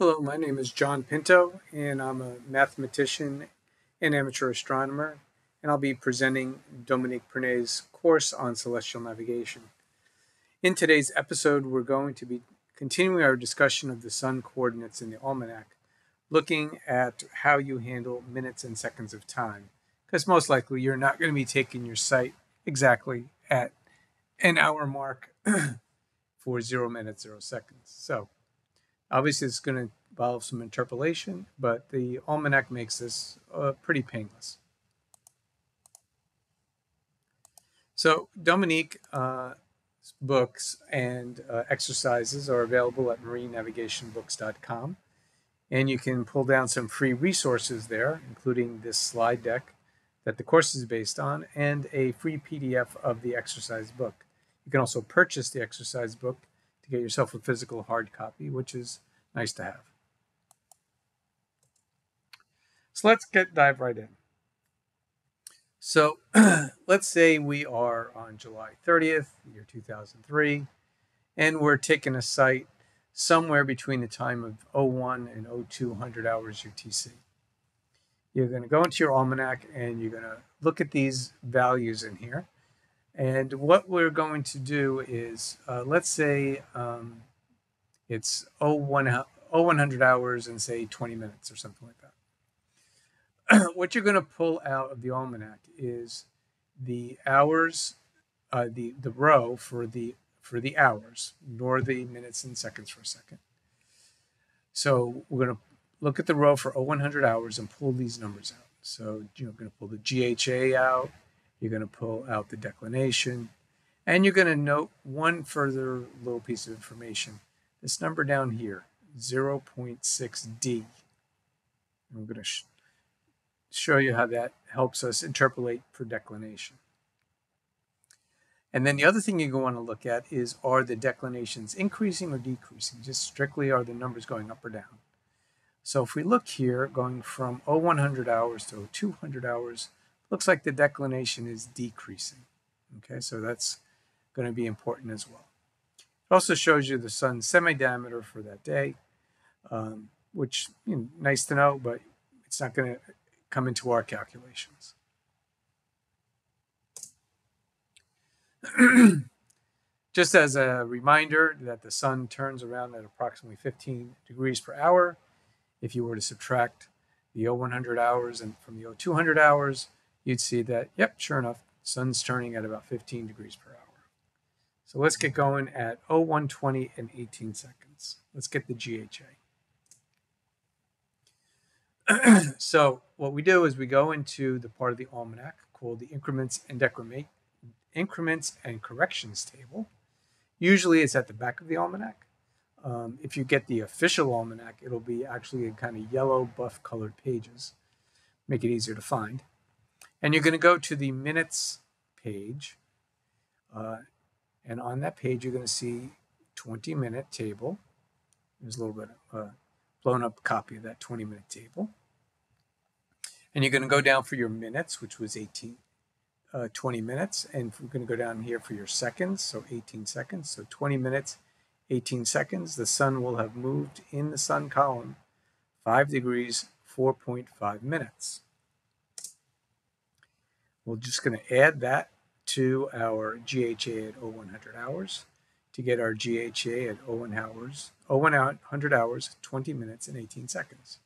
Hello, my name is John Pinto, and I'm a mathematician and amateur astronomer, and I'll be presenting Dominique Prinet's course on celestial navigation. In today's episode, we're going to be continuing our discussion of the sun coordinates in the almanac, looking at how you handle minutes and seconds of time, because most likely you're not going to be taking your sight exactly at an hour mark for zero minutes, zero seconds. So obviously it's going to involve some interpolation, but the almanac makes this uh, pretty painless. So Dominique uh, books and uh, exercises are available at marinenavigationbooks.com. And you can pull down some free resources there, including this slide deck that the course is based on and a free PDF of the exercise book. You can also purchase the exercise book to get yourself a physical hard copy, which is nice to have. So let's get dive right in. So let's say we are on July 30th, year 2003, and we're taking a sight somewhere between the time of 01 and 0200 hours UTC. You're going to go into your almanac and you're going to look at these values in here. And what we're going to do is, uh, let's say um, it's 01, 0100 hours and say 20 minutes or something like that. what you're going to pull out of the almanac is the hours, uh, the the row for the for the hours, nor the minutes and seconds for a second. So we're going to look at the row for 0100 hours and pull these numbers out. So you're going to pull the GHA out, you're going to pull out the declination, and you're going to note one further little piece of information. This number down here, 0.6D. I'm going to sh show you how that helps us interpolate for declination. And then the other thing you're going to want to look at is are the declinations increasing or decreasing? Just strictly are the numbers going up or down? So if we look here, going from 0100 hours to 0200 hours, looks like the declination is decreasing. Okay, so that's going to be important as well. It also shows you the sun's semi-diameter for that day, um, which you know, nice to know, but it's not going to come into our calculations. Just as a reminder that the sun turns around at approximately 15 degrees per hour, if you were to subtract the O100 hours and from the O200 hours, you'd see that, yep, sure enough, sun's turning at about 15 degrees per hour. So let's get going at 0120 and 18 seconds. Let's get the GHA. so what we do is we go into the part of the almanac called the increments and decrement increments and corrections table. Usually it's at the back of the almanac. Um, if you get the official almanac, it'll be actually in kind of yellow buff colored pages. Make it easier to find. And you're going to go to the minutes page. Uh, and on that page, you're going to see 20 minute table. There's a little bit of a blown up copy of that 20 minute table. And you're going to go down for your minutes, which was 18, uh, 20 minutes. And we're going to go down here for your seconds, so 18 seconds. So 20 minutes, 18 seconds. The sun will have moved in the sun column 5 degrees, 4.5 minutes. We're just going to add that to our GHA at 0100 hours to get our GHA at 01 hours, 0100 hours, 20 minutes, and 18 seconds.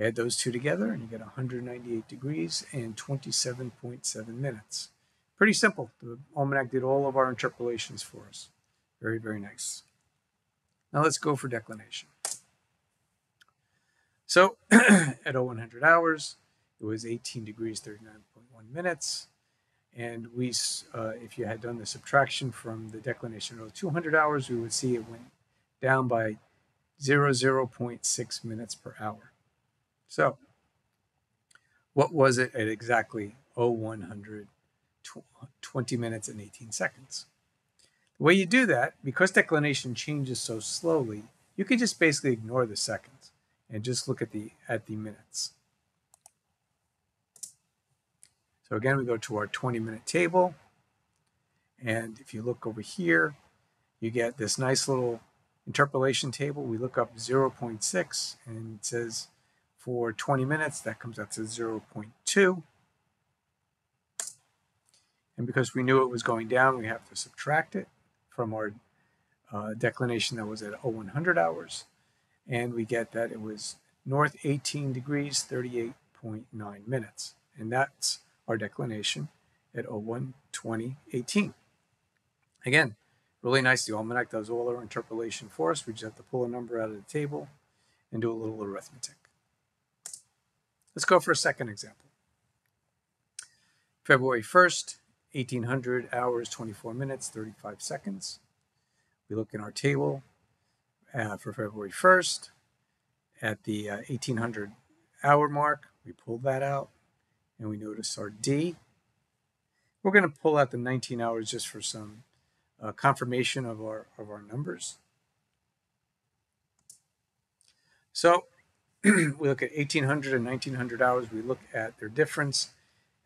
Add those two together and you get 198 degrees and 27.7 minutes. Pretty simple. The Almanac did all of our interpolations for us. Very, very nice. Now let's go for declination. So at 0100 hours, it was 18 degrees 39.1 minutes. And we, uh, if you had done the subtraction from the declination of 200 hours, we would see it went down by 0, 0.6 minutes per hour. So, what was it at exactly 0100 20 minutes and 18 seconds? The way you do that, because declination changes so slowly, you can just basically ignore the seconds and just look at the at the minutes. So again, we go to our 20 minute table. And if you look over here, you get this nice little interpolation table, we look up 0.6 and it says for 20 minutes, that comes out to 0.2. And because we knew it was going down, we have to subtract it from our uh, declination that was at 0100 hours. And we get that it was north 18 degrees, 38.9 minutes. And that's our declination at 012018. Again, really nice. The almanac does all our interpolation for us. We just have to pull a number out of the table and do a little arithmetic. Let's go for a second example. February 1st, 1800 hours, 24 minutes, 35 seconds. We look in our table uh, for February 1st at the uh, 1800 hour mark. We pull that out and we notice our D. We're going to pull out the 19 hours just for some uh, confirmation of our, of our numbers. So we look at 1800 and 1900 hours. We look at their difference.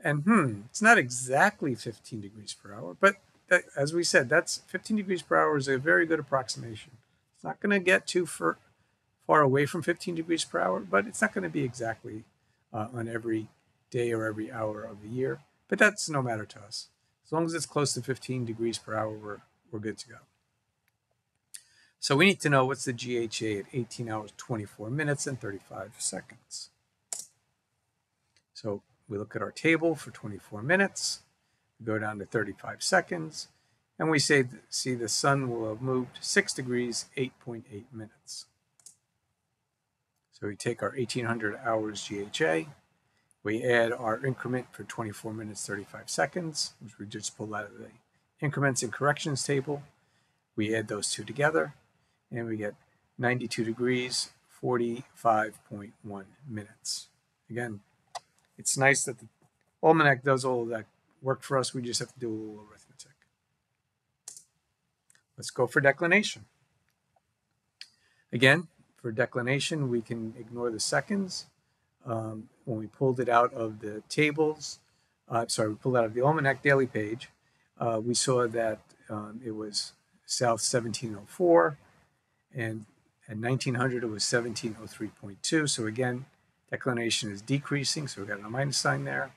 And hmm, it's not exactly 15 degrees per hour, but that, as we said, that's 15 degrees per hour is a very good approximation. It's not going to get too far, far away from 15 degrees per hour, but it's not going to be exactly uh, on every day or every hour of the year. But that's no matter to us. As long as it's close to 15 degrees per hour, we're, we're good to go. So we need to know what's the GHA at 18 hours, 24 minutes, and 35 seconds. So we look at our table for 24 minutes, we go down to 35 seconds, and we say, see the sun will have moved 6 degrees, 8.8 minutes. So we take our 1800 hours GHA, we add our increment for 24 minutes, 35 seconds, which we just pulled out of the increments and corrections table. We add those two together, and we get 92 degrees, 45.1 minutes. Again, it's nice that the Almanac does all of that work for us. We just have to do a little arithmetic. Let's go for declination. Again, for declination, we can ignore the seconds. Um, when we pulled it out of the tables, uh, sorry, we pulled out of the Almanac daily page, uh, we saw that um, it was south 1704, and at 1900 it was 1703.2. So again, declination is decreasing, so we got a minus sign there.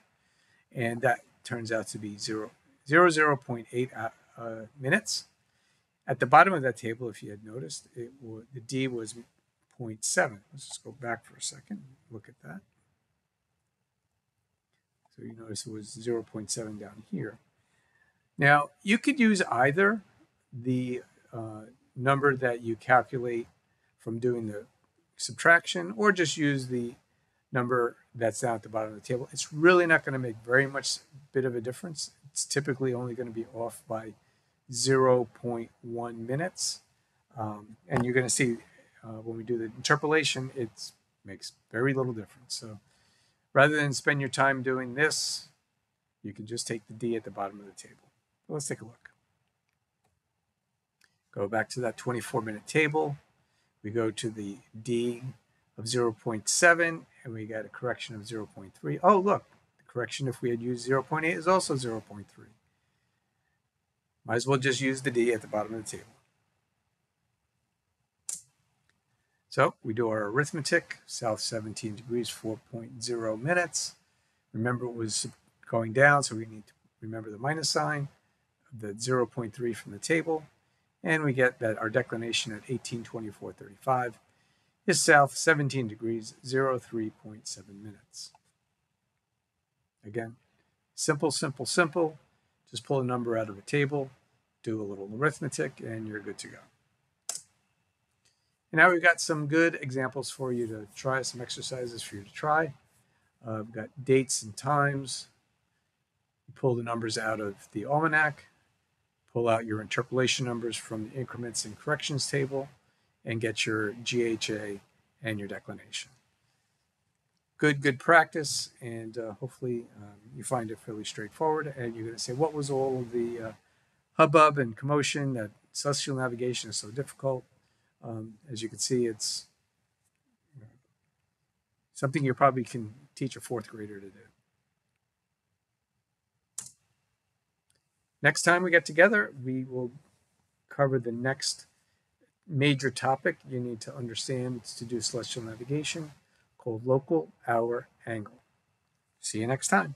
And that turns out to be 0, 0, 0.8 uh, uh, minutes. At the bottom of that table, if you had noticed, it the D was 0.7. Let's just go back for a second, look at that. So you notice it was 0.7 down here. Now, you could use either the uh, number that you calculate from doing the subtraction or just use the number that's down at the bottom of the table. It's really not going to make very much bit of a difference. It's typically only going to be off by 0.1 minutes. Um, and you're going to see uh, when we do the interpolation, it makes very little difference. So rather than spend your time doing this, you can just take the D at the bottom of the table. Let's take a look. Go back to that 24 minute table. We go to the D of 0.7 and we got a correction of 0.3. Oh, look, the correction if we had used 0.8 is also 0.3. Might as well just use the D at the bottom of the table. So we do our arithmetic, south 17 degrees, 4.0 minutes. Remember it was going down, so we need to remember the minus sign, the 0.3 from the table, and we get that our declination at 1824.35 is south 17 degrees, 03.7 minutes. Again, simple, simple, simple. Just pull a number out of a table, do a little arithmetic, and you're good to go. And now we've got some good examples for you to try, some exercises for you to try. Uh, we've got dates and times. You pull the numbers out of the almanac, pull out your interpolation numbers from the increments and corrections table, and get your GHA and your declination. Good, good practice, and uh, hopefully um, you find it fairly straightforward. And you're going to say, what was all the uh, hubbub and commotion that celestial navigation is so difficult? Um, as you can see, it's something you probably can teach a fourth grader to do. Next time we get together, we will cover the next major topic you need to understand to do celestial navigation called local hour angle. See you next time.